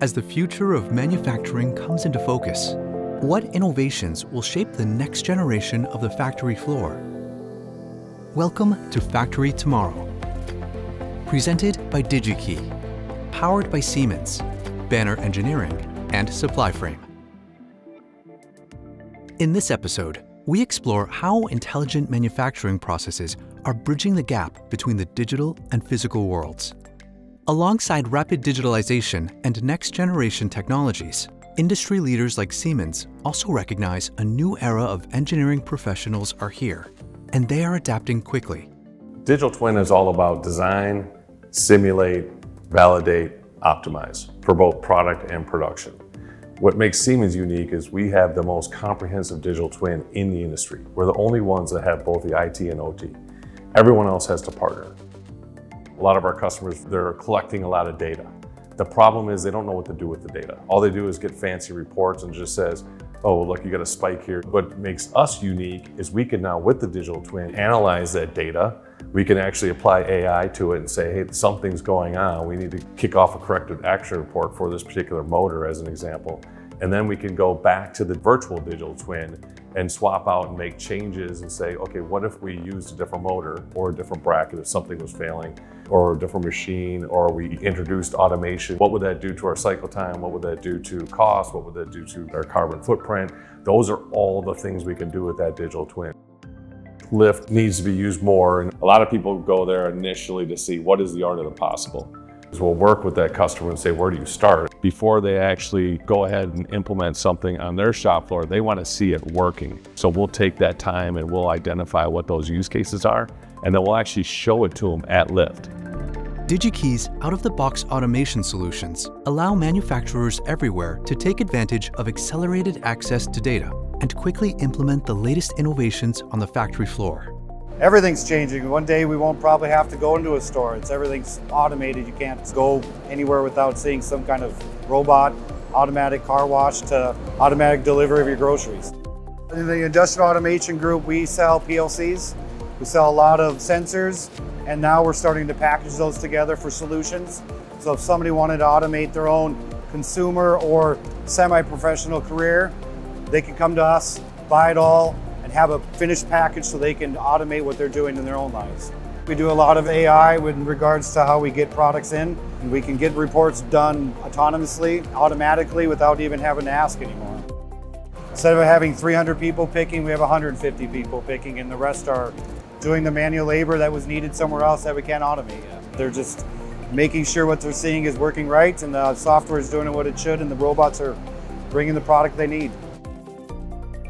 as the future of manufacturing comes into focus. What innovations will shape the next generation of the factory floor? Welcome to Factory Tomorrow. Presented by DigiKey, powered by Siemens, Banner Engineering, and SupplyFrame. In this episode, we explore how intelligent manufacturing processes are bridging the gap between the digital and physical worlds. Alongside rapid digitalization and next-generation technologies, industry leaders like Siemens also recognize a new era of engineering professionals are here, and they are adapting quickly. Digital twin is all about design, simulate, validate, optimize for both product and production. What makes Siemens unique is we have the most comprehensive digital twin in the industry. We're the only ones that have both the IT and OT. Everyone else has to partner. A lot of our customers, they're collecting a lot of data. The problem is they don't know what to do with the data. All they do is get fancy reports and just says, oh, look, you got a spike here. What makes us unique is we can now, with the digital twin, analyze that data. We can actually apply AI to it and say, hey, something's going on. We need to kick off a corrective action report for this particular motor, as an example. And then we can go back to the virtual digital twin and swap out and make changes and say, okay, what if we used a different motor or a different bracket if something was failing or a different machine or we introduced automation? What would that do to our cycle time? What would that do to cost? What would that do to our carbon footprint? Those are all the things we can do with that digital twin. Lift needs to be used more and a lot of people go there initially to see what is the art of the possible. We'll work with that customer and say, where do you start? Before they actually go ahead and implement something on their shop floor, they want to see it working. So we'll take that time and we'll identify what those use cases are, and then we'll actually show it to them at Lift. DigiKey's out-of-the-box automation solutions allow manufacturers everywhere to take advantage of accelerated access to data and quickly implement the latest innovations on the factory floor everything's changing. One day we won't probably have to go into a store. It's everything's automated. You can't go anywhere without seeing some kind of robot, automatic car wash to automatic delivery of your groceries. In the industrial automation group, we sell PLCs. We sell a lot of sensors, and now we're starting to package those together for solutions. So if somebody wanted to automate their own consumer or semi-professional career, they can come to us, buy it all, and have a finished package so they can automate what they're doing in their own lives. We do a lot of AI in regards to how we get products in. And we can get reports done autonomously, automatically, without even having to ask anymore. Instead of having 300 people picking, we have 150 people picking, and the rest are doing the manual labor that was needed somewhere else that we can't automate. They're just making sure what they're seeing is working right, and the software is doing what it should, and the robots are bringing the product they need.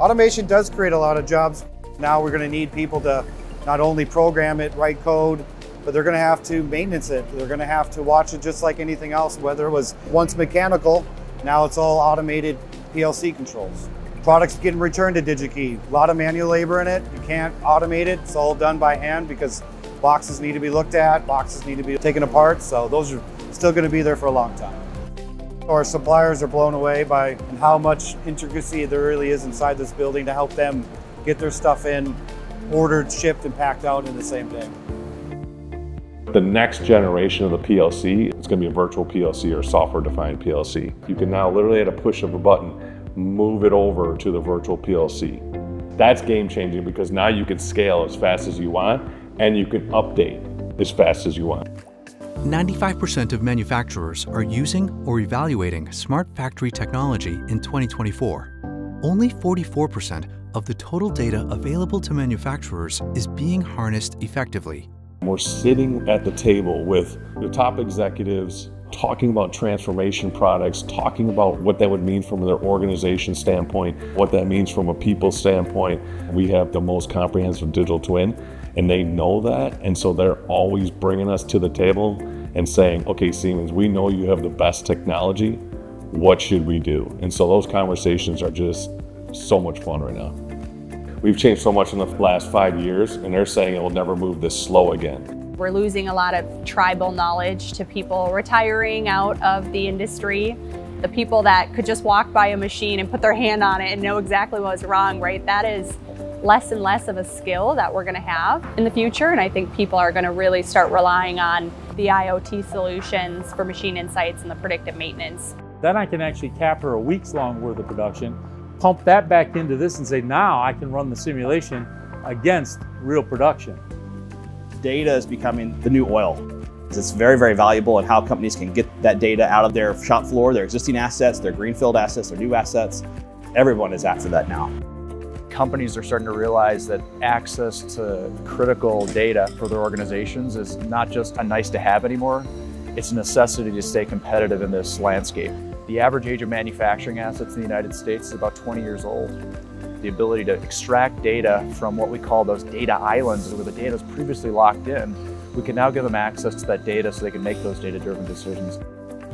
Automation does create a lot of jobs. Now we're going to need people to not only program it, write code, but they're going to have to maintenance it. They're going to have to watch it just like anything else, whether it was once mechanical, now it's all automated PLC controls. Products getting returned to DigiKey. A lot of manual labor in it. You can't automate it. It's all done by hand because boxes need to be looked at, boxes need to be taken apart. So those are still going to be there for a long time. Our suppliers are blown away by how much intricacy there really is inside this building to help them get their stuff in, ordered, shipped, and packed out in the same day. The next generation of the PLC is going to be a virtual PLC or software-defined PLC. You can now literally at a push of a button move it over to the virtual PLC. That's game changing because now you can scale as fast as you want and you can update as fast as you want. 95% of manufacturers are using or evaluating smart factory technology in 2024. Only 44% of the total data available to manufacturers is being harnessed effectively. We're sitting at the table with the top executives talking about transformation products, talking about what that would mean from their organization standpoint, what that means from a people standpoint. We have the most comprehensive digital twin and they know that. And so they're always bringing us to the table and saying, okay, Siemens, we know you have the best technology. What should we do? And so those conversations are just so much fun right now. We've changed so much in the last five years, and they're saying it will never move this slow again. We're losing a lot of tribal knowledge to people retiring out of the industry. The people that could just walk by a machine and put their hand on it and know exactly what was wrong, right? That is less and less of a skill that we're gonna have in the future. And I think people are gonna really start relying on the IoT solutions for machine insights and the predictive maintenance. Then I can actually capture a week's long worth of production, pump that back into this and say, now I can run the simulation against real production. Data is becoming the new oil. It's very, very valuable in how companies can get that data out of their shop floor, their existing assets, their greenfield assets, their new assets. Everyone is after that now. Companies are starting to realize that access to critical data for their organizations is not just a nice to have anymore, it's a necessity to stay competitive in this landscape. The average age of manufacturing assets in the United States is about 20 years old. The ability to extract data from what we call those data islands where the data is previously locked in, we can now give them access to that data so they can make those data-driven decisions.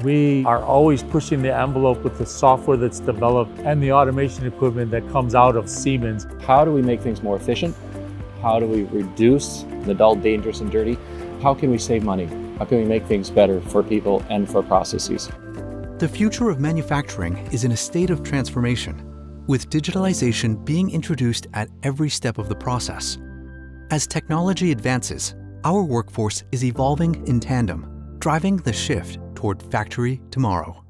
We are always pushing the envelope with the software that's developed and the automation equipment that comes out of Siemens. How do we make things more efficient? How do we reduce the dull, dangerous, and dirty? How can we save money? How can we make things better for people and for processes? The future of manufacturing is in a state of transformation, with digitalization being introduced at every step of the process. As technology advances, our workforce is evolving in tandem, driving the shift toward Factory Tomorrow.